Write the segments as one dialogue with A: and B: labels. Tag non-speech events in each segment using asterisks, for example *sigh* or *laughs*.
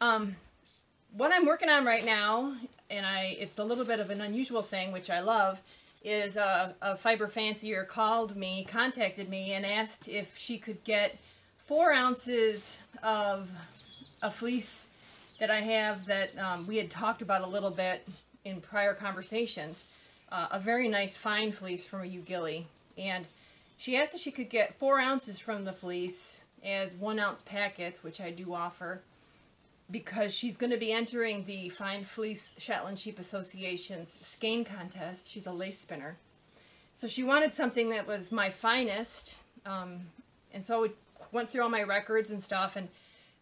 A: Um, what I'm working on right now, and I it's a little bit of an unusual thing, which I love, is a, a fiber fancier called me, contacted me, and asked if she could get four ounces of a fleece that I have that um, we had talked about a little bit in prior conversations. Uh, a very nice fine fleece from a Ugilly. And she asked if she could get four ounces from the fleece as one ounce packets, which I do offer, because she's going to be entering the Fine Fleece Shetland Sheep Association's skein contest. She's a lace spinner. So she wanted something that was my finest. Um, and so we went through all my records and stuff and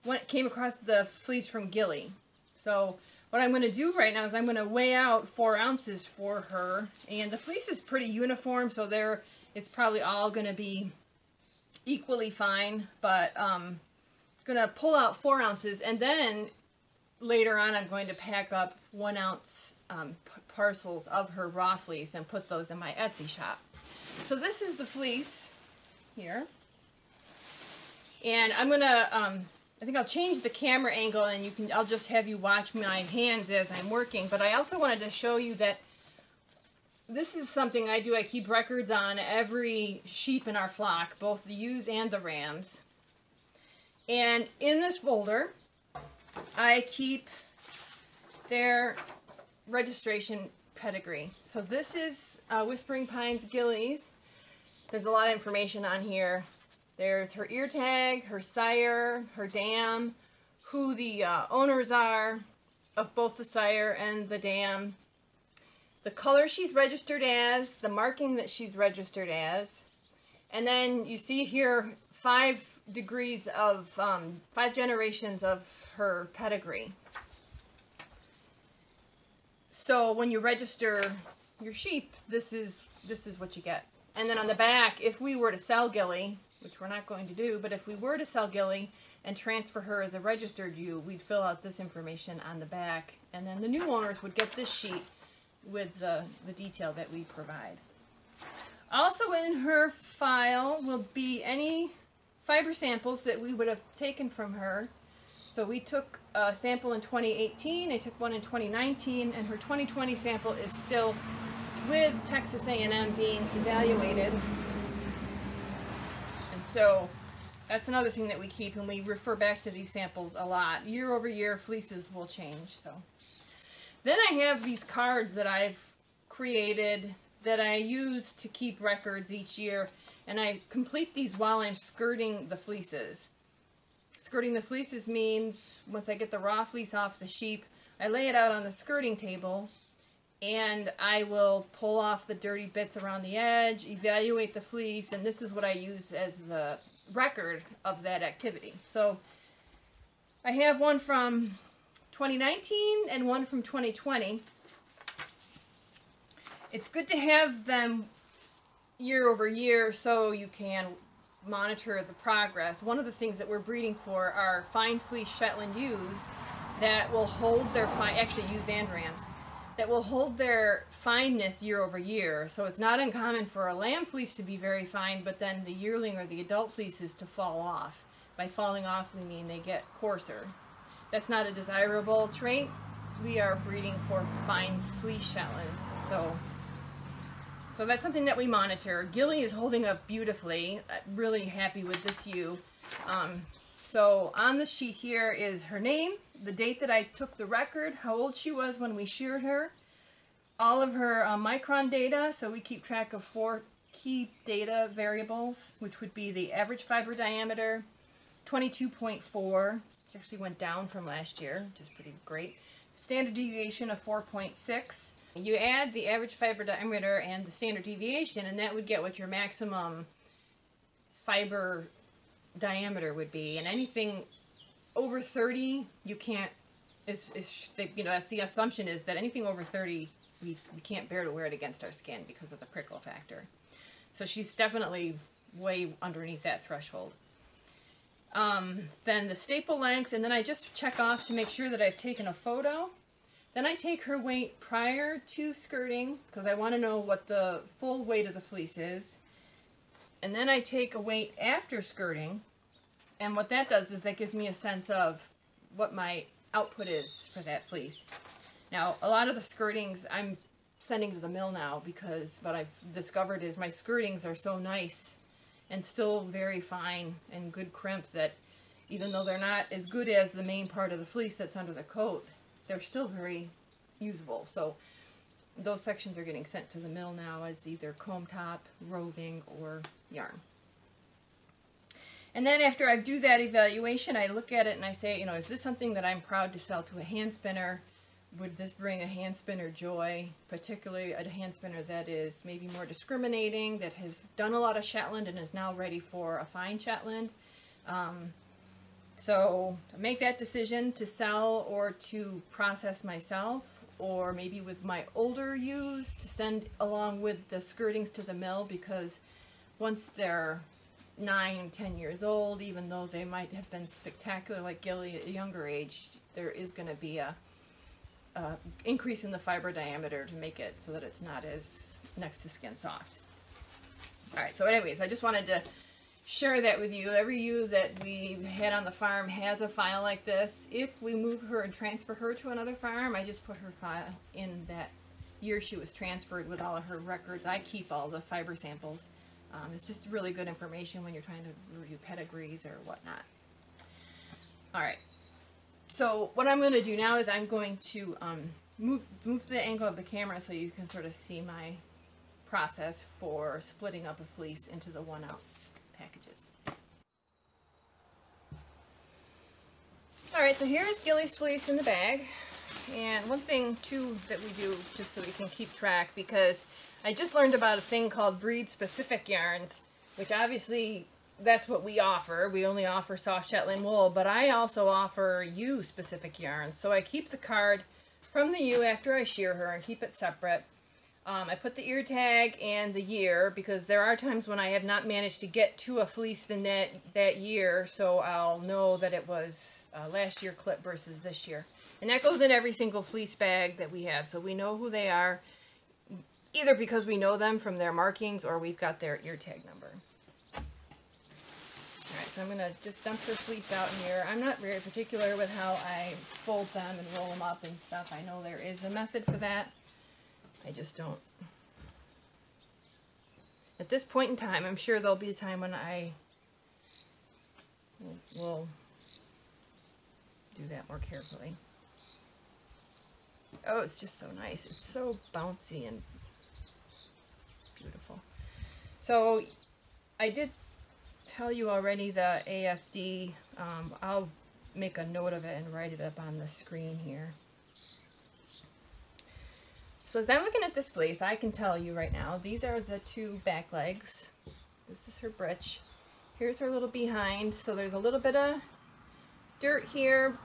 A: went, came across the fleece from Gilly. So what I'm going to do right now is I'm going to weigh out four ounces for her. And the fleece is pretty uniform, so there it's probably all going to be equally fine. But um, to pull out four ounces and then later on I'm going to pack up one ounce um, parcels of her raw fleece and put those in my Etsy shop. So this is the fleece here. And I'm to um, I think I'll change the camera angle and you can, I'll just have you watch my hands as I'm working. But I also wanted to show you that this is something I do. I keep records on every sheep in our flock, both the ewes and the rams. And in this folder, I keep their registration pedigree. So this is uh, Whispering Pines Gillies. There's a lot of information on here. There's her ear tag, her sire, her dam, who the uh, owners are of both the sire and the dam, the color she's registered as, the marking that she's registered as, and then you see here five degrees of, um, five generations of her pedigree. So when you register your sheep, this is, this is what you get. And then on the back, if we were to sell Gilly, which we're not going to do, but if we were to sell Gilly and transfer her as a registered ewe, we'd fill out this information on the back, and then the new owners would get this sheet with the, the detail that we provide. Also in her file will be any fiber samples that we would have taken from her. So we took a sample in 2018, I took one in 2019, and her 2020 sample is still with Texas A&M being evaluated And so that's another thing that we keep and we refer back to these samples a lot. Year over year, fleeces will change. So Then I have these cards that I've created that I use to keep records each year. And I complete these while I'm skirting the fleeces. Skirting the fleeces means once I get the raw fleece off the sheep, I lay it out on the skirting table and I will pull off the dirty bits around the edge, evaluate the fleece, and this is what I use as the record of that activity. So I have one from 2019 and one from 2020. It's good to have them year over year so you can monitor the progress. One of the things that we're breeding for are fine fleece Shetland ewes that will hold their fine, actually ewes and rams, that will hold their fineness year over year. So it's not uncommon for a lamb fleece to be very fine, but then the yearling or the adult fleeces to fall off. By falling off, we mean they get coarser. That's not a desirable trait. We are breeding for fine fleece Shetlands. So, so that's something that we monitor. Gilly is holding up beautifully. I'm really happy with this ewe. Um, so on the sheet here is her name, the date that I took the record, how old she was when we sheared her, all of her uh, micron data, so we keep track of four key data variables, which would be the average fiber diameter, 22.4, which actually went down from last year, which is pretty great, standard deviation of 4.6. You add the average fiber diameter and the standard deviation, and that would get what your maximum fiber diameter would be. And anything over 30, you can't, is, is you know, that's the assumption is that anything over 30, we, we can't bear to wear it against our skin because of the prickle factor. So she's definitely way underneath that threshold. Um, then the staple length, and then I just check off to make sure that I've taken a photo. Then I take her weight prior to skirting, because I want to know what the full weight of the fleece is. And then I take a weight after skirting, and what that does is that gives me a sense of what my output is for that fleece. Now, a lot of the skirtings I'm sending to the mill now because what I've discovered is my skirtings are so nice and still very fine and good crimp that even though they're not as good as the main part of the fleece that's under the coat, they're still very usable. So those sections are getting sent to the mill now as either comb top, roving, or yarn. And then after I do that evaluation, I look at it and I say, you know, is this something that I'm proud to sell to a hand spinner? Would this bring a hand spinner joy, particularly a hand spinner that is maybe more discriminating, that has done a lot of Shetland and is now ready for a fine Shetland? Um, so make that decision to sell or to process myself or maybe with my older ewes to send along with the skirtings to the mill because once they're nine, ten years old, even though they might have been spectacular like Gilly at a younger age, there is going to be a, a, increase in the fiber diameter to make it so that it's not as next to skin soft. All right, so anyways, I just wanted to share that with you. Every ewe that we had on the farm has a file like this. If we move her and transfer her to another farm, I just put her file in that year she was transferred with all of her records. I keep all the fiber samples. Um, it's just really good information when you're trying to review pedigrees or whatnot. All right. So what I'm going to do now is I'm going to um, move move the angle of the camera so you can sort of see my process for splitting up a fleece into the one ounce Alright, so here is Gilly's fleece in the bag. And one thing, too, that we do, just so we can keep track, because I just learned about a thing called breed-specific yarns, which obviously that's what we offer. We only offer soft Shetland wool, but I also offer ewe-specific yarns. So I keep the card from the ewe after I shear her and keep it separate. Um, I put the ear tag and the year because there are times when I have not managed to get to a fleece in that, that year, so I'll know that it was uh, last year clip versus this year. And that goes in every single fleece bag that we have, so we know who they are, either because we know them from their markings or we've got their ear tag number. Alright, so I'm going to just dump the fleece out here. I'm not very particular with how I fold them and roll them up and stuff. I know there is a method for that. I just don't. At this point in time, I'm sure there'll be a time when I will do that more carefully. Oh, it's just so nice. It's so bouncy and beautiful. So I did tell you already the AFD. Um, I'll make a note of it and write it up on the screen here. So as I'm looking at this fleece, I can tell you right now, these are the two back legs. This is her breech. Here's her little behind. So there's a little bit of dirt here,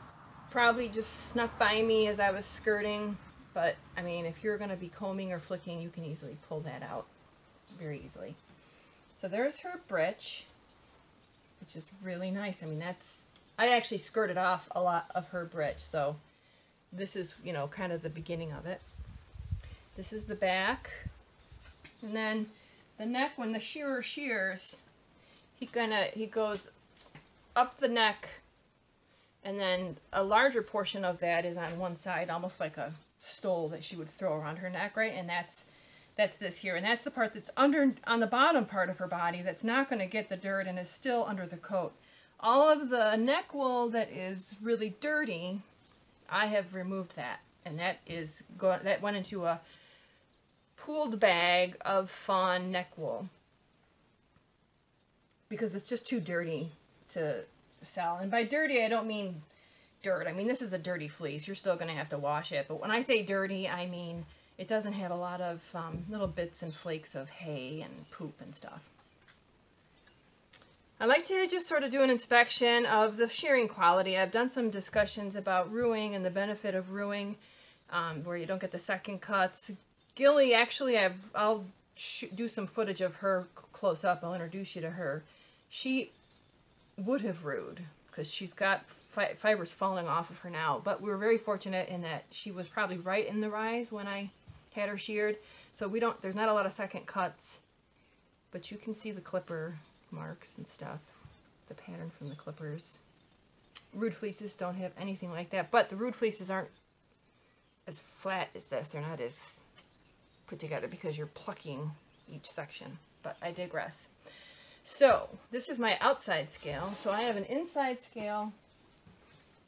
A: probably just snuck by me as I was skirting. But, I mean, if you're going to be combing or flicking, you can easily pull that out very easily. So there's her breech, which is really nice. I mean, that's, I actually skirted off a lot of her breech. So this is, you know, kind of the beginning of it. This is the back. And then the neck, when the shearer shears, he gonna he goes up the neck and then a larger portion of that is on one side, almost like a stole that she would throw around her neck, right? And that's that's this here. And that's the part that's under on the bottom part of her body that's not going to get the dirt and is still under the coat. All of the neck wool that is really dirty, I have removed that. And that is go that went into a pooled bag of fawn neck wool because it's just too dirty to sell. And by dirty, I don't mean dirt. I mean, this is a dirty fleece. You're still going to have to wash it. But when I say dirty, I mean it doesn't have a lot of um, little bits and flakes of hay and poop and stuff. I like to just sort of do an inspection of the shearing quality. I've done some discussions about rooing and the benefit of rooing, um, where you don't get the second cuts, Gilly, actually, I've, I'll do some footage of her close up. I'll introduce you to her. She would have rooed because she's got fi fibers falling off of her now. But we were very fortunate in that she was probably right in the rise when I had her sheared. So we don't, there's not a lot of second cuts, but you can see the clipper marks and stuff, the pattern from the clippers. Rooed fleeces don't have anything like that, but the rooed fleeces aren't as flat as this. They're not as put together because you're plucking each section, but I digress. So this is my outside scale. So I have an inside scale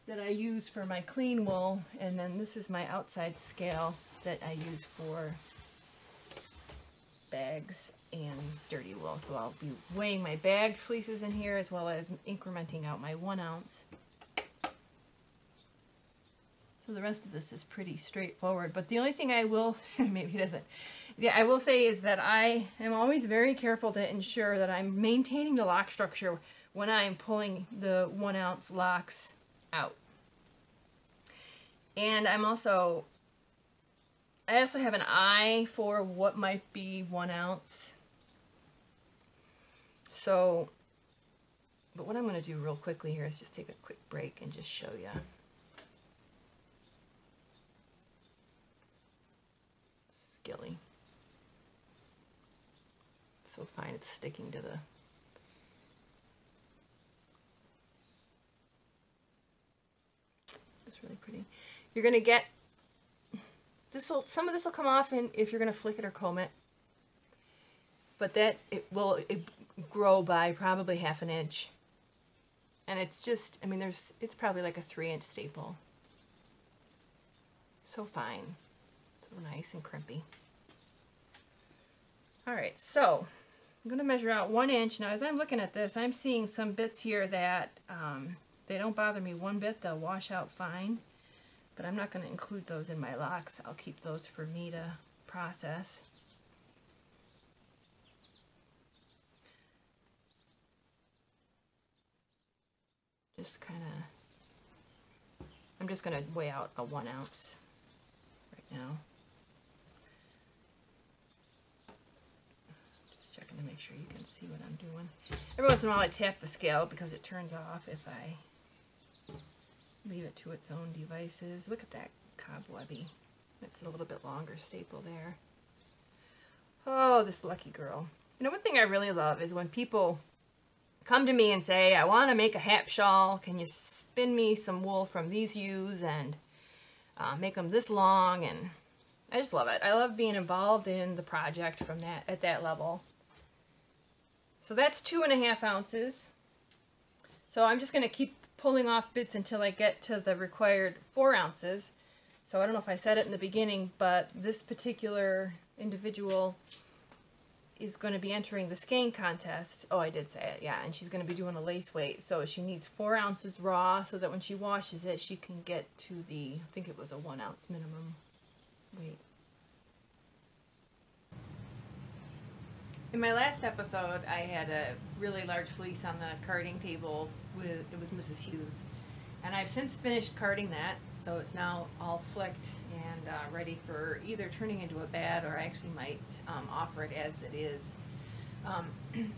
A: that I use for my clean wool, and then this is my outside scale that I use for bags and dirty wool. So I'll be weighing my bagged fleeces in here as well as incrementing out my one ounce. So the rest of this is pretty straightforward, but the only thing I will, *laughs* maybe it isn't, yeah, I will say is that I am always very careful to ensure that I'm maintaining the lock structure when I'm pulling the one ounce locks out. And I'm also, I also have an eye for what might be one ounce. So, but what I'm going to do real quickly here is just take a quick break and just show you. Skilly. So fine, it's sticking to the It's really pretty. You're gonna get this will some of this will come off and if you're gonna flick it or comb it. But that it will it grow by probably half an inch. And it's just I mean there's it's probably like a three inch staple. So fine. So nice and crimpy. Alright, so I'm going to measure out one inch. Now as I'm looking at this, I'm seeing some bits here that um, they don't bother me one bit. They'll wash out fine. But I'm not going to include those in my locks. I'll keep those for me to process. Just kind of, I'm just going to weigh out a one ounce right now. Just checking to make sure you can see what I'm doing. Every once in a while I tap the scale because it turns off if I leave it to its own devices. Look at that cobwebby. It's a little bit longer staple there. Oh, this lucky girl. You know, one thing I really love is when people come to me and say, I want to make a hat shawl. Can you spin me some wool from these ewes and uh, make them this long? And I just love it. I love being involved in the project from that at that level. So that's two and a half ounces. So I'm just going to keep pulling off bits until I get to the required four ounces. So I don't know if I said it in the beginning, but this particular individual is going to be entering the skein contest. Oh, I did say it, yeah. And she's going to be doing a lace weight. So she needs four ounces raw so that when she washes it, she can get to the, I think it was a one ounce minimum weight. In my last episode, I had a really large fleece on the carding table with, it was Mrs. Hughes. And I've since finished carding that, so it's now all flicked and uh, ready for either turning into a bed or I actually might um, offer it as it is. Um, *clears throat*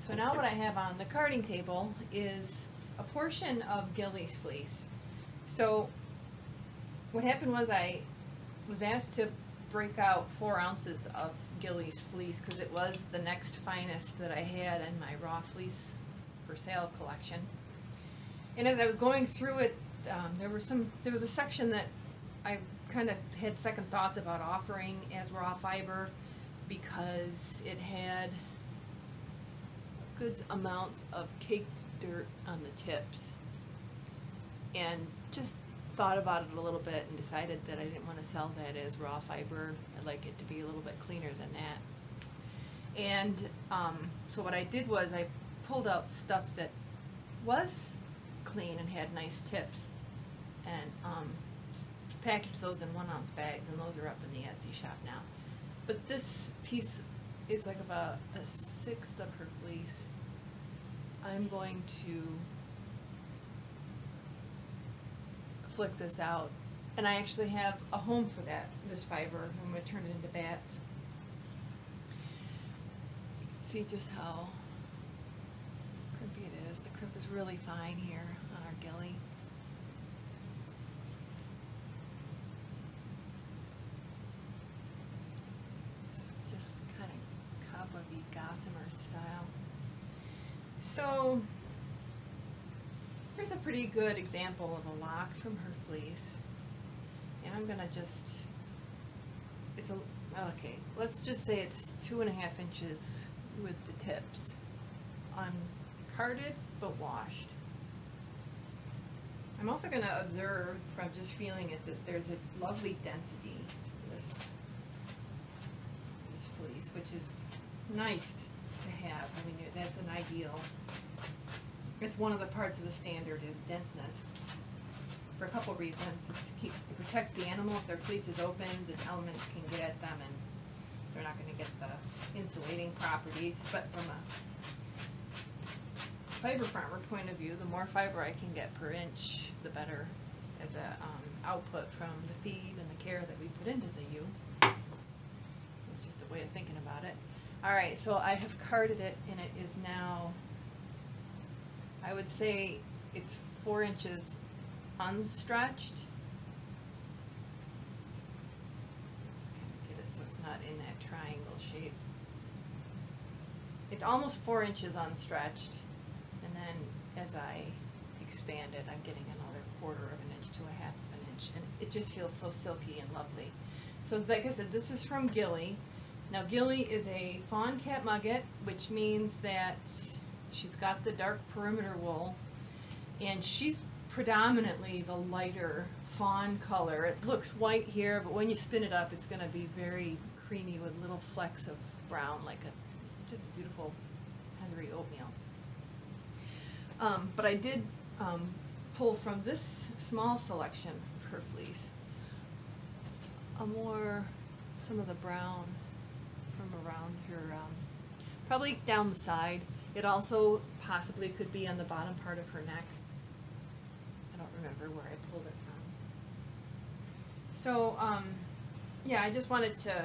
A: so now what I have on the carding table is a portion of Gilly's fleece. So what happened was I was asked to break out four ounces of Gilly's fleece because it was the next finest that I had in my raw fleece for sale collection. And as I was going through it, um, there was some there was a section that I kind of had second thoughts about offering as raw fiber because it had good amounts of caked dirt on the tips and just thought about it a little bit and decided that I didn't want to sell that as raw fiber. I'd like it to be a little bit cleaner than that. And um, so what I did was I pulled out stuff that was clean and had nice tips and um, packaged those in one ounce bags and those are up in the Etsy shop now. But this piece is like about a sixth of her fleece. I'm going to flick this out. And I actually have a home for that, this fiber. I'm going to turn it into bats. See just how crimpy it is. The crimp is really fine here on our gilly. It's just kind of cobwebby gossamer style. So Here's a pretty good example of a lock from her fleece. And I'm gonna just, it's a, okay, let's just say it's two and a half inches with the tips. Uncarded but washed. I'm also gonna observe from just feeling it that there's a lovely density to this, this fleece, which is nice to have. I mean, that's an ideal. It's one of the parts of the standard is denseness. For a couple reasons. It's keep, it protects the animal. If their fleece is open, the elements can get at them and they're not gonna get the insulating properties. But from a fiber farmer point of view, the more fiber I can get per inch, the better as a um, output from the feed and the care that we put into the ewe. It's just a way of thinking about it. All right, so I have carded it and it is now, I would say it's four inches unstretched. Just kind of get it so it's not in that triangle shape. It's almost four inches unstretched and then as I expand it, I'm getting another quarter of an inch to a half of an inch and it just feels so silky and lovely. So like I said, this is from Gilly. Now Gilly is a fawn katmoget, which means that she's got the dark perimeter wool, and she's predominantly the lighter fawn color. It looks white here, but when you spin it up, it's going to be very creamy with little flecks of brown, like a just a beautiful heathery oatmeal. Um, but I did um, pull from this small selection of her fleece a more some of the brown from around her, um, probably down the side. It also possibly could be on the bottom part of her neck. I don't remember where I pulled it from. So, um, yeah, I just wanted to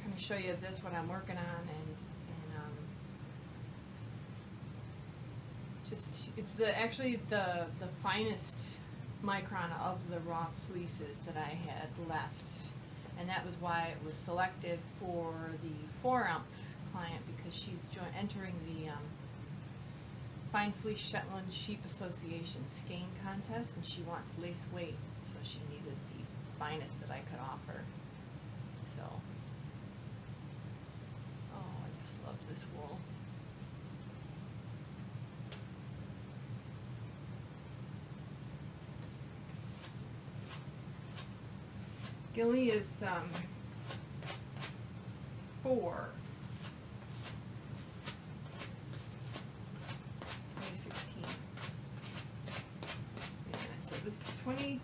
A: kind of show you this, what I'm working on, and, and um, just, it's the, actually the, the finest micron of the raw fleeces that I had left and that was why it was selected for the four ounce client because she's join, entering the um, Fine Fleece Shetland Sheep Association skein contest and she wants lace weight. So she needed the finest that I could offer. So. Oh I just love this wool. Gilly is um, four. 2016. Yeah, so this 20,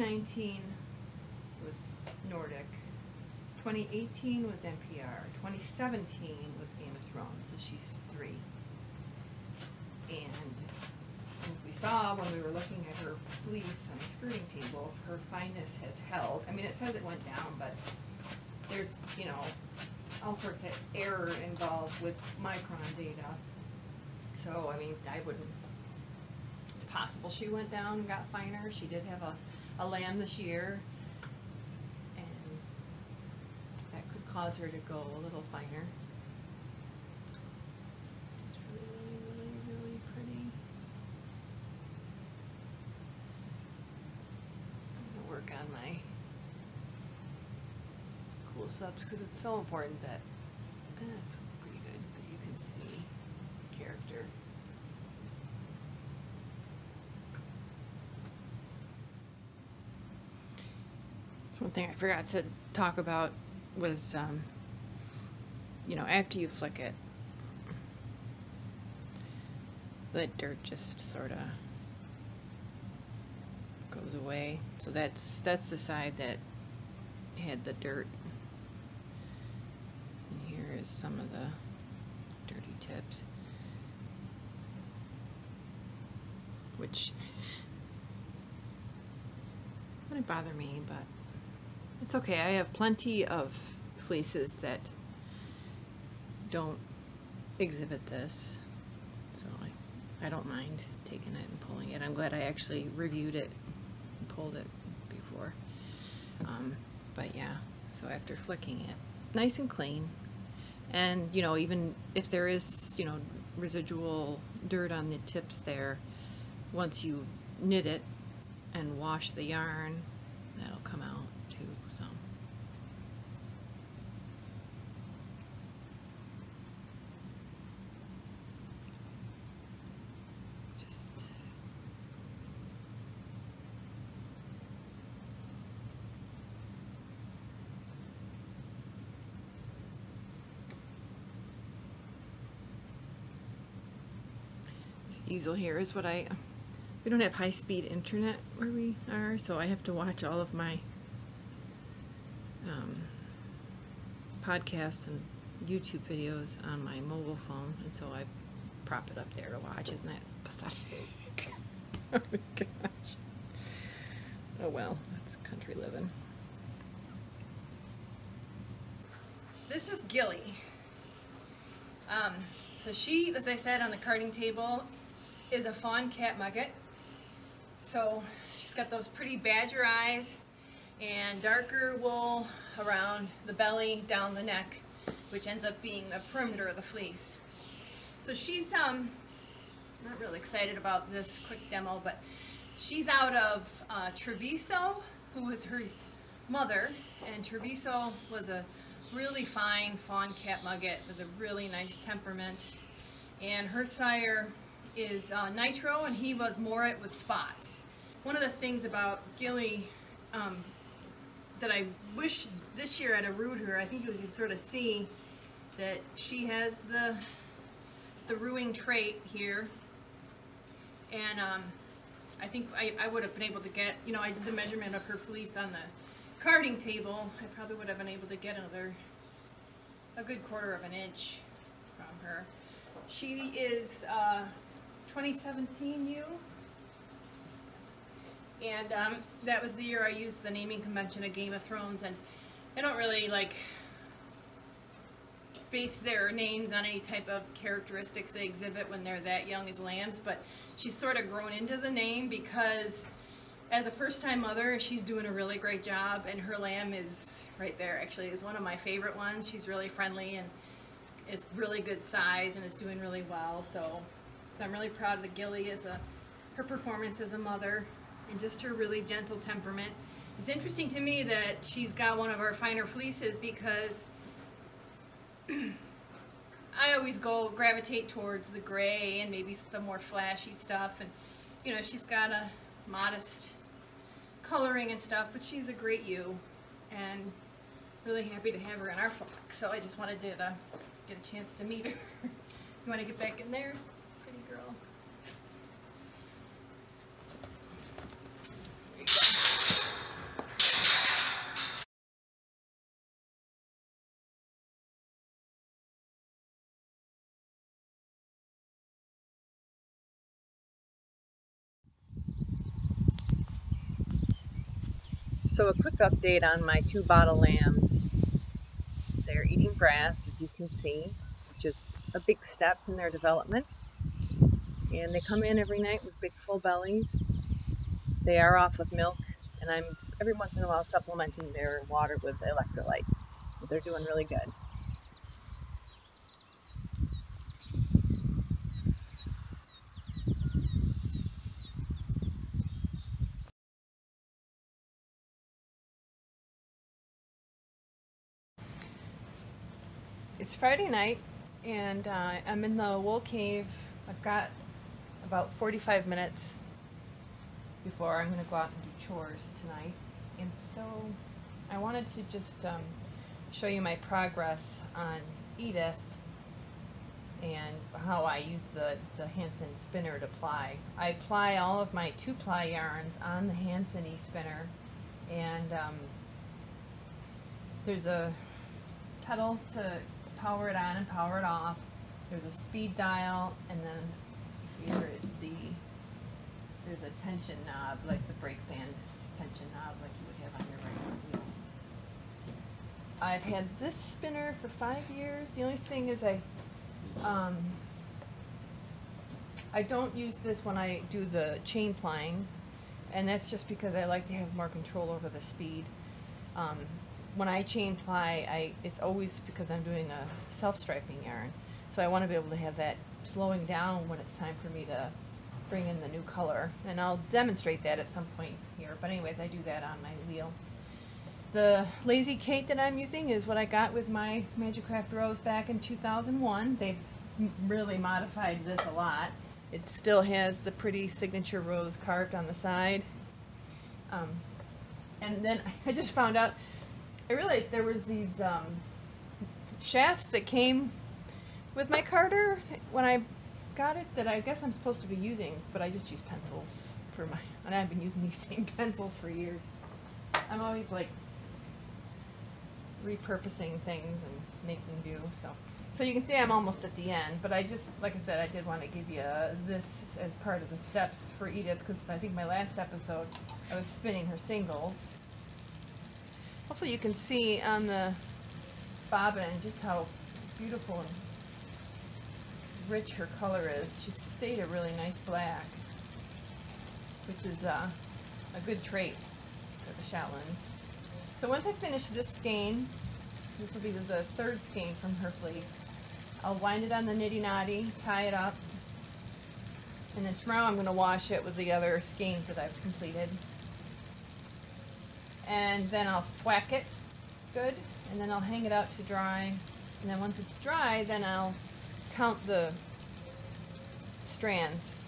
A: 2019 was Nordic. 2018 was NPR. 2017 was Game of Thrones, so she's three. And as we saw when we were looking at her fleece on the skirting table, her fineness has held. I mean, it says it went down, but there's, you know, all sorts of error involved with micron data. So, I mean, I wouldn't, it's possible she went down and got finer. She did have a, a lamb this year, and that could cause her to go a little finer. It's really, really, really pretty. I'm going to work on my close-ups because it's so important that eh, it's pretty good that you can see character. That's thing I forgot to talk about was, um, you know, after you flick it, the dirt just sort of goes away. So that's that's the side that had the dirt And here is some of the dirty tips. Which *laughs* wouldn't bother me, but it's okay. I have plenty of fleeces that don't exhibit this. So I, I don't mind taking it and pulling it. I'm glad I actually reviewed it and pulled it before. Um, but yeah, so after flicking it, nice and clean, and you know even if there is you know residual dirt on the tips there. Once you knit it and wash the yarn, that'll come out too. So. Just This easel here is what I, we don't have high-speed internet where we are, so I have to watch all of my um, podcasts and YouTube videos on my mobile phone, and so I prop it up there to watch. Isn't that pathetic? *laughs* oh my gosh. Oh well, that's country living. This is Gilly. Um, so she, as I said, on the carding table is a fawn katmoget. So she's got those pretty badger eyes and darker wool around the belly, down the neck, which ends up being the perimeter of the fleece. So she's um, not really excited about this quick demo, but she's out of uh, Treviso, who was her mother, and Treviso was a really fine fawn katmoget with a really nice temperament. And her sire is uh, Nitro, and he was moorit with spots. One of the things about Gilly um, that I wish this year at a root her, I think you can sort of see that she has the the rooing trait here, and um, I think I, I would have been able to get, you know, I did the measurement of her fleece on the carding table. I probably would have been able to get another, a good quarter of an inch from her. She is uh, 2017 ewe. And um, that was the year I used the naming convention of Game of Thrones, and I don't really like base their names on any type of characteristics they exhibit when they're that young as lambs, but she's sort of grown into the name because as a first-time mother, she's doing a really great job, and her lamb is right there. Actually, is one of my favorite ones. She's really friendly and is really good size and is doing really well. So so I'm really proud of the Gilly as a her performance as a mother and just her really gentle temperament. It's interesting to me that she's got one of our finer fleeces because *clears throat* I always go gravitate towards the gray and maybe the more flashy stuff and you know she's got a modest coloring and stuff but she's a great ewe and really happy to have her in our flock so I just wanted to uh, get a chance to meet her. *laughs* you want to get back in there? So a quick update on my two bottle lambs. They're eating grass, as you can see, which is a big step in their development. And they come in every night with big full bellies. They are off of milk, and I'm every once in a while supplementing their water with electrolytes. They're doing really good. It's Friday night, and uh, I'm in the wool cave. I've got about 45 minutes before I'm going to go out and do chores tonight. And so I wanted to just um, show you my progress on Edith and how I use the, the Hansen spinner to ply. I ply all of my two-ply yarns on the Hansen e-spinner and um, there's a pedal to power it on and power it off. There's a speed dial, and then here is the, there's a tension knob, like the brake band tension knob, like you would have on your regular wheel. I've had this spinner for five years. The only thing is I, um, I don't use this when I do the chain plying, and that's just because I like to have more control over the speed. Um, when I chain ply, I it's always because I'm doing a self-striping yarn. So I want to be able to have that slowing down when it's time for me to bring in the new color. And I'll demonstrate that at some point here. But anyways, I do that on my wheel. The Lazy Kate that I'm using is what I got with my Majacraft Rose back in 2001. They've really modified this a lot. It still has the pretty signature rose carved on the side. Um, and then *laughs* I just found out, I realized there was these um, shafts that came with my carder when I got it that I guess I'm supposed to be using, but I just use pencils for my, *laughs* and I've been using these *laughs* same pencils for years. I'm always like repurposing things and making do, so. So you can see I'm almost at the end, but I just, like I said, I did want to give you this as part of the steps for Edith, because I think my last episode, I was spinning her singles. Hopefully you can see on the bobbin just how beautiful and rich her color is. She stayed a really nice black, which is uh, a good trait for the Shetlands. So once I finish this skein, this will be the third skein from her fleece, I'll wind it on the niddy noddy, tie it up, and then tomorrow I'm going to wash it with the other skeins that I've completed. And then I'll thwack it good, and then I'll hang it out to dry. And then once it's dry, then I'll count the strands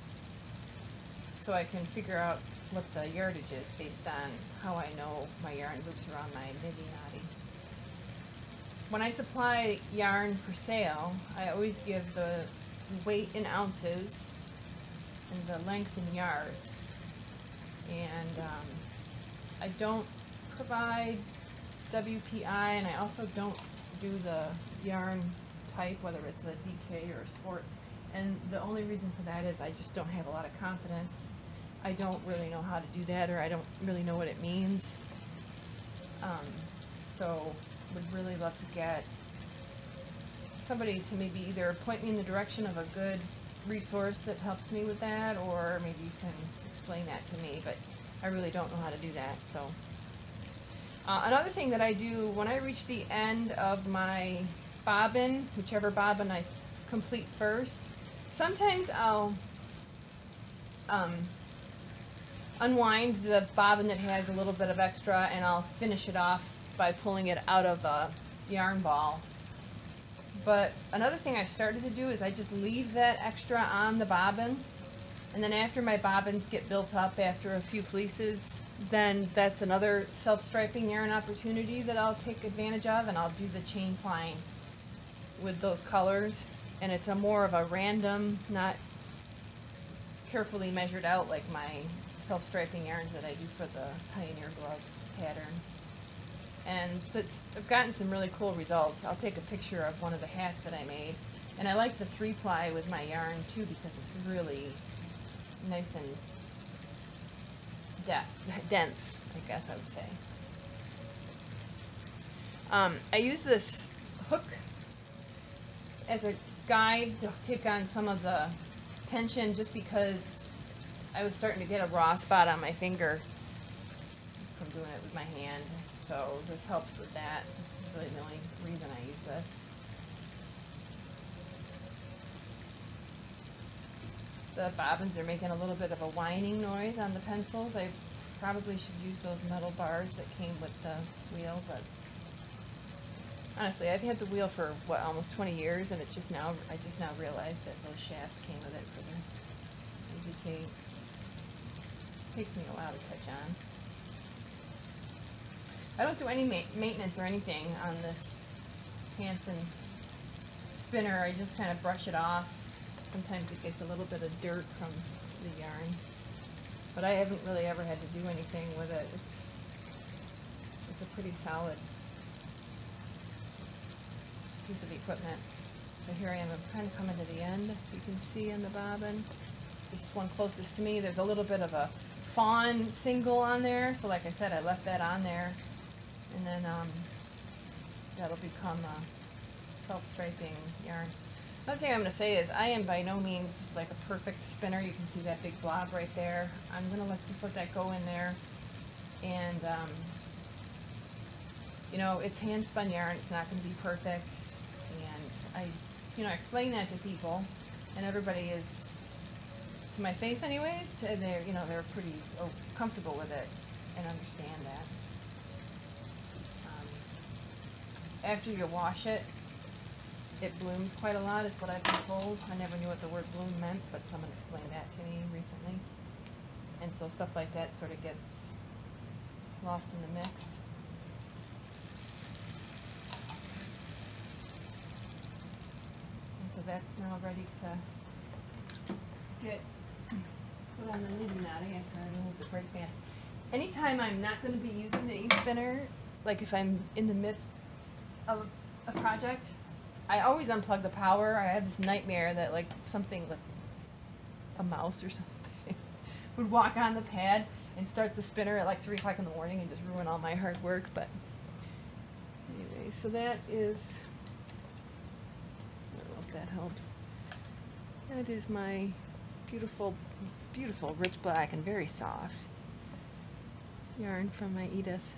A: so I can figure out what the yardage is based on how I know my yarn loops around my niddy noddy. When I supply yarn for sale, I always give the weight in ounces and the length in yards. And um, I don't provide WPI and I also don't do the yarn type, whether it's a DK or a sport. And the only reason for that is I just don't have a lot of confidence. I don't really know how to do that or I don't really know what it means. Um, so would really love to get somebody to maybe either point me in the direction of a good resource that helps me with that or maybe you can explain that to me but I really don't know how to do that so uh, another thing that I do when I reach the end of my bobbin, whichever bobbin I complete first. Sometimes I'll um, unwind the bobbin that has a little bit of extra and I'll finish it off by pulling it out of a yarn ball. But another thing I started to do is I just leave that extra on the bobbin and then after my bobbins get built up after a few fleeces, then that's another self-striping yarn opportunity that I'll take advantage of and I'll do the chain plying with those colors and it's a more of a random, not carefully measured out like my self-striping yarns that I do for the Pioneer Glove pattern. And so it's, I've gotten some really cool results. I'll take a picture of one of the hats that I made. And I like the three ply with my yarn too because it's really nice and def *laughs* dense, I guess I would say. Um, I use this hook as a guide to take on some of the tension just because I was starting to get a raw spot on my finger from doing it with my hand. So this helps with that. Really the only reason I use this. The bobbins are making a little bit of a whining noise on the pencils. I probably should use those metal bars that came with the wheel, but honestly, I've had the wheel for what almost 20 years, and it just now I just now realized that those shafts came with it for the lazy Kate. Takes me a while to catch on. I don't do any ma maintenance or anything on this Hansen spinner. I just kind of brush it off. Sometimes it gets a little bit of dirt from the yarn. But I haven't really ever had to do anything with it. It's it's a pretty solid piece of equipment. So here I am, I'm kind of coming to the end. You can see in the bobbin. This one closest to me, there's a little bit of a fawn single on there. So like I said, I left that on there. And then um, that'll become a self-striping yarn. Another thing I'm going to say is I am by no means like a perfect spinner. You can see that big blob right there. I'm going to let just let that go in there. And, um, you know, it's hand spun yarn. It's not going to be perfect. And I, you know, explain that to people. and everybody is to my face anyways to, they're you know they're pretty oh, comfortable with it and understand that um, after you wash it it blooms quite a lot is what I've been told. I never knew what the word bloom meant but someone explained that to me recently. And so stuff like that sort of gets lost in the mix. And so that's now ready to get put on the niddy noddy after I remove the brake band. Anytime I'm not going to be using the e-spinner, like if I'm in the midst of a project, I always unplug the power. I have this nightmare that like something like a mouse or *laughs* something would walk on the pad and start the spinner at like 3 o'clock in the morning and just ruin all my hard work. But anyway, so that is, I don't know if that helps. That is my beautiful, beautiful rich black and very soft yarn from my Edith.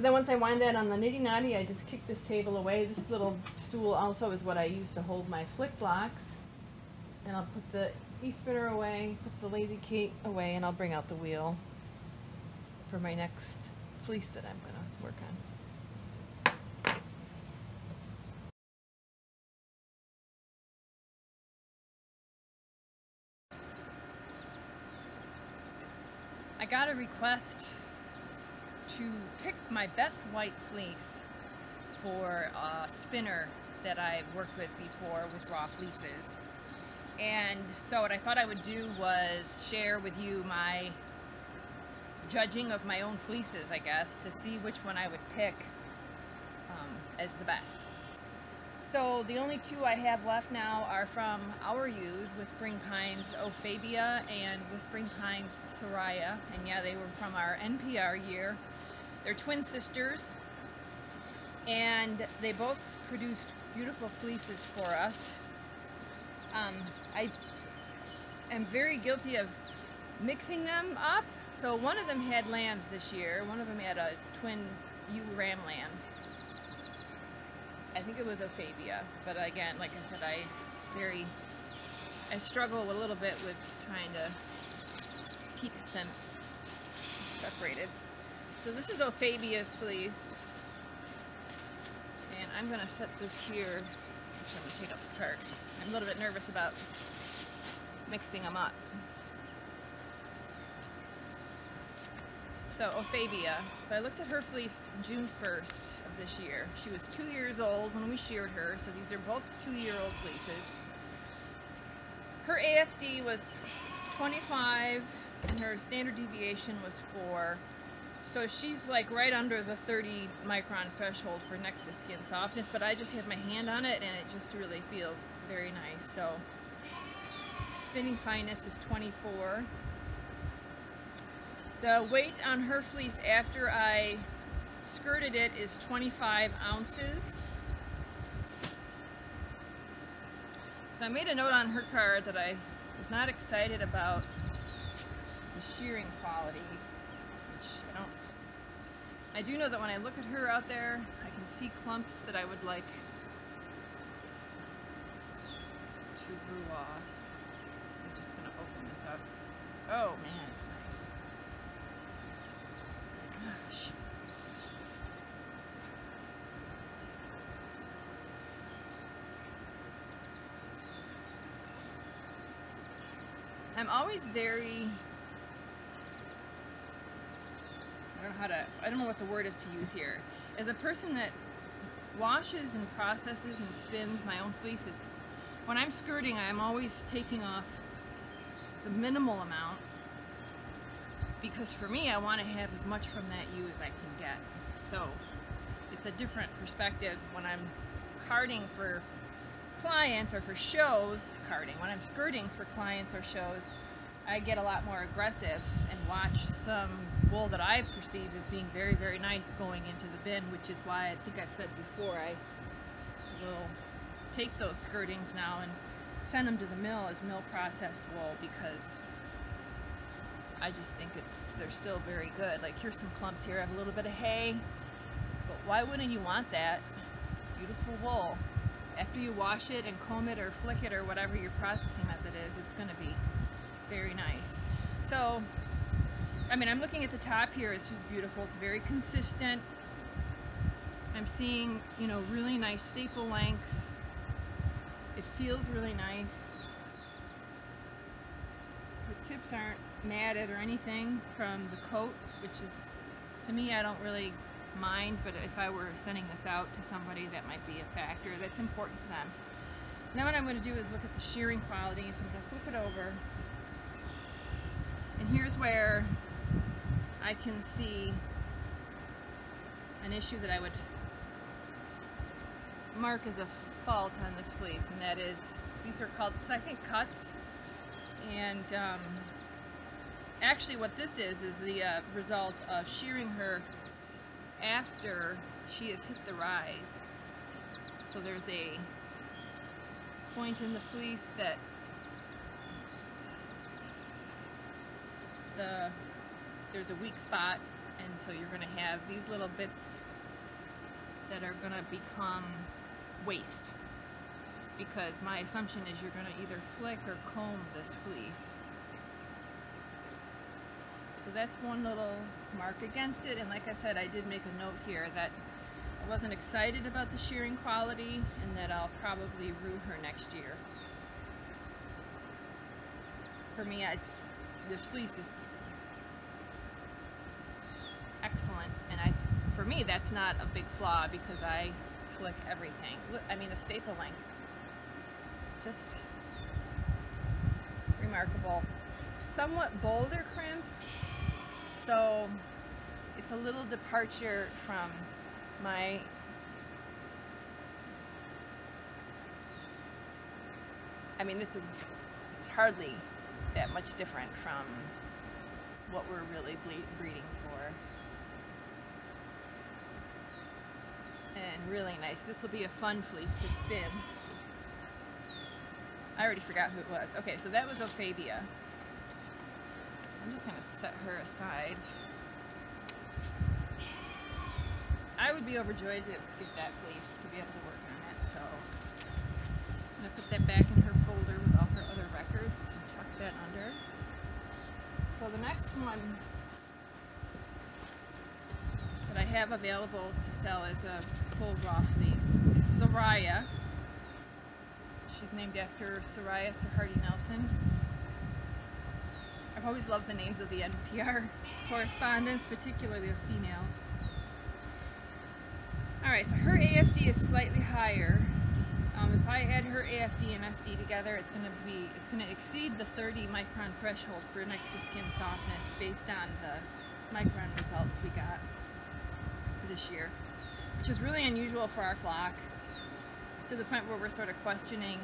A: So then once I wind that on the niddy noddy, I just kick this table away. This little stool also is what I use to hold my flick blocks. And I'll put the e-spinner away, put the lazy Kate away, and I'll bring out the wheel for my next fleece that I'm going to work on. I got a request to pick my best white fleece for a spinner that I've worked with before with raw fleeces. And so what I thought I would do was share with you my judging of my own fleeces, I guess, to see which one I would pick um, as the best. So the only two I have left now are from Our ewes, Whispering Pines Ofeibea and Whispering Pines Soraya. And yeah, they were from our NPR year. They're twin sisters and they both produced beautiful fleeces for us. Um, I am very guilty of mixing them up. So one of them had lambs this year. One of them had a twin ewe ram lambs. I think it was Ofeibea, but again, like I said, I very, I struggle a little bit with trying to keep them separated. So this is Ofeibea's fleece, and I'm gonna set this here. Actually, I'm gonna take up the perks. I'm a little bit nervous about mixing them up. So Ophabia, so I looked at her fleece June 1st, of this year. She was two years old when we sheared her, so these are both two-year-old fleeces. Her AFD was 25 and her standard deviation was 4. So she's like right under the 30 micron threshold for next to skin softness, but I just have my hand on it and it just really feels very nice. So spinning fineness is 24. The weight on her fleece after I skirted it is 25 ounces. So I made a note on her card that I was not excited about the shearing quality, I do know that when I look at her out there, I can see clumps that I would like to roo off. I'm just gonna open this up. Oh man, it's nice. Gosh. I'm always very I don't know how to I don't know what the word is to use here. As a person that washes and processes and spins my own fleeces, when I'm skirting I'm always taking off the minimal amount because for me I want to have as much from that ewe as I can get. So it's a different perspective when I'm carding for clients or for shows, carding, when I'm skirting for clients or shows, I get a lot more aggressive and watch some wool that I perceive as being very, very nice going into the bin, which is why I think I've said before I will take those skirtings now and send them to the mill as mill processed wool because I just think it's they're still very good. Like here's some clumps here. I have a little bit of hay. But why wouldn't you want that? Beautiful wool. After you wash it and comb it or flick it or whatever your processing method is, it's going to be very nice. So, I mean, I'm looking at the top here. It's just beautiful. It's very consistent. I'm seeing, you know, really nice staple length. It feels really nice. The tips aren't matted or anything from the coat, which is, to me, I don't really mind, but if I were sending this out to somebody, that might be a factor that's important to them. Now what I'm going to do is look at the shearing quality, so I'm going to flip it over. And here's where I can see an issue that I would mark as a fault on this fleece, and that is, these are called second cuts, and um, actually what this is, is the uh, result of shearing her after she has hit the rise. So there's a point in the fleece that the there's a weak spot and so you're going to have these little bits that are going to become waste because my assumption is you're going to either flick or comb this fleece so that's one little mark against it. And like I said, I did make a note here that I wasn't excited about the shearing quality and that I'll probably roo her next year. For me, it's, this fleece is excellent. And I, for me, that's not a big flaw because I flick everything. I mean, the staple length, just remarkable. Somewhat bolder crimp so it's a little departure from my I mean it's a, it's hardly that much different from what we're really breeding for and really nice this will be a fun fleece to spin I already forgot who it was okay so that was Ofeibea I'm just going to set her aside. I would be overjoyed to get that fleece to be able to work on it, so I'm to put that back in her folder with all her other records and tuck that under. So the next one that I have available to sell is a raw fleece is Soraya. She's named after Soraya Sarhaddi Nelson. I've always loved the names of the NPR *laughs* correspondents, particularly the females. Alright, so her AFD is slightly higher. Um, if I add her AFD and SD together, it's going to be, it's going to exceed the 30 micron threshold for next to skin softness based on the micron results we got this year, which is really unusual for our flock to the point where we're sort of questioning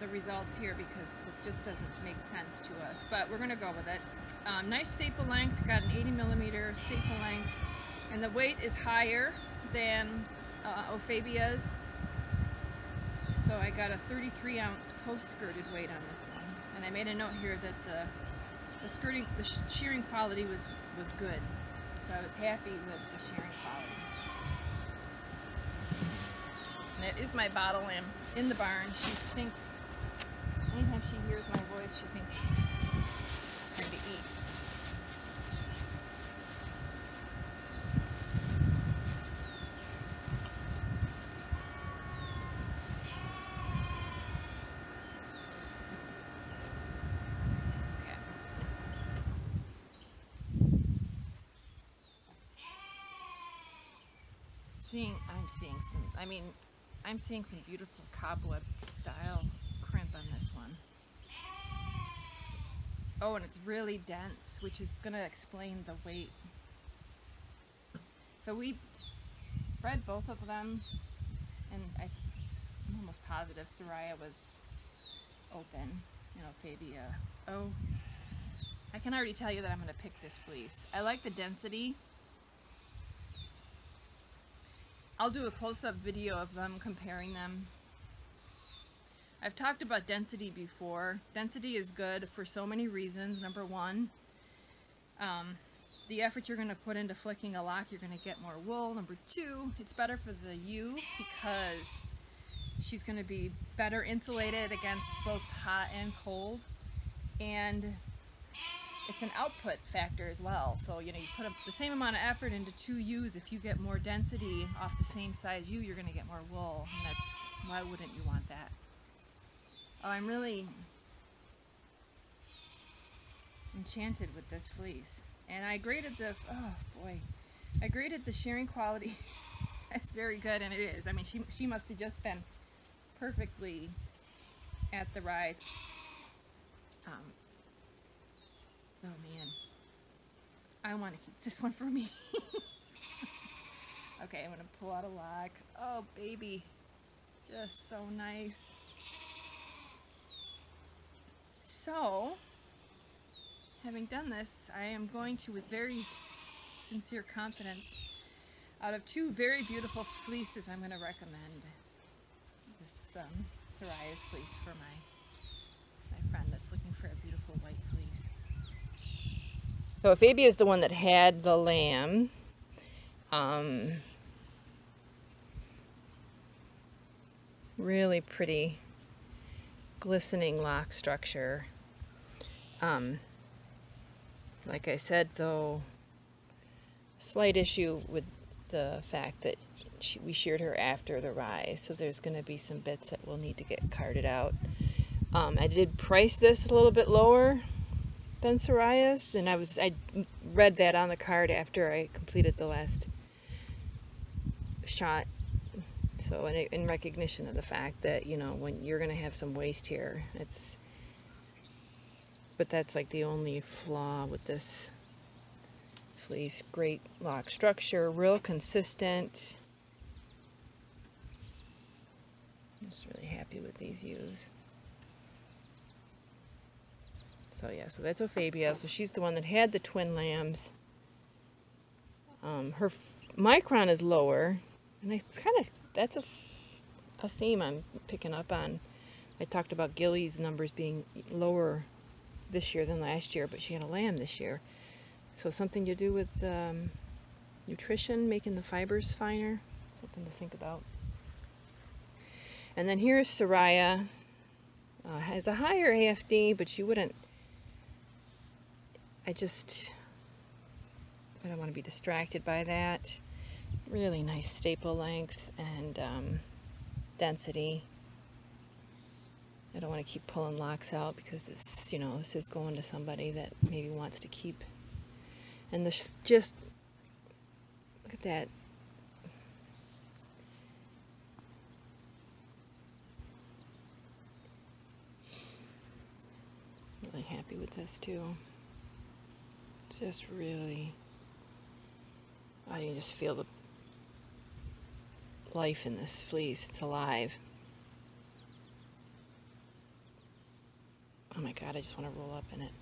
A: the results here because it just doesn't make sense to us. But we're going to go with it. Um, nice staple length, got an 80 millimeter staple length, and the weight is higher than uh, Ofeibea's. So I got a 33 ounce post-skirted weight on this one. And I made a note here that the, the skirting, the shearing quality was, was good. So I was happy with the shearing quality. And it is my bottle lamb in the barn. She thinks Anytime she hears my voice, she thinks it's time to eat. Okay. Seeing, I'm seeing some, I mean, I'm seeing some beautiful cobweb style crimp on this one. Oh, and it's really dense, which is going to explain the weight. So we bred both of them, and I, am almost positive Soraya was open, you know, Fabia. Uh, oh, I can already tell you that I'm going to pick this fleece. I like the density. I'll do a close-up video of them comparing them I've talked about density before. Density is good for so many reasons. Number one, um, the effort you're going to put into flicking a lock, you're going to get more wool. Number two, it's better for the ewe because she's going to be better insulated against both hot and cold. And it's an output factor as well. So, you know, you put a, the same amount of effort into two ewes. If you get more density off the same size ewe, you're going to get more wool. And that's, why wouldn't you want that? Oh, I'm really enchanted with this fleece. And I graded the, oh boy, I graded the shearing quality. *laughs* it's very good, and it is. I mean, she, she must have just been perfectly at the rise. Um, oh man, I want to keep this one for me. *laughs* okay, I'm gonna pull out a lock. Oh baby, just so nice. So, having done this, I am going to, with very sincere confidence, out of two very beautiful fleeces, I'm going to recommend this um, Soraya's fleece for my, my friend that's looking for a beautiful white fleece. So Fabia is the one that had the lamb. Um, really pretty glistening lock structure. Um, like I said, though, slight issue with the fact that she, we sheared her after the rise, so there's going to be some bits that will need to get carted out. Um, I did price this a little bit lower than Soraya's, and I was I read that on the card after I completed the last shot. So in, in recognition of the fact that you know when you're going to have some waste here, it's but that's like the only flaw with this fleece. Great lock structure, real consistent. I'm just really happy with these ewes. So yeah, so that's Ofeibea. So she's the one that had the twin lambs. Um, her micron is lower, and it's kind of that's a, a theme I'm picking up on. I talked about Gilly's numbers being lower this year than last year, but she had a lamb this year. So something to do with um, nutrition, making the fibers finer, something to think about. And then here's Soraya. Uh, has a higher AFD, but she wouldn't, I just, I don't want to be distracted by that. Really nice staple length and um, density. I don't want to keep pulling locks out because this, you know, this is going to somebody that maybe wants to keep. And this just, look at that. Really happy with this too. Just really, oh, you just feel the life in this fleece. It's alive. Oh my god, I just want to roll up in it.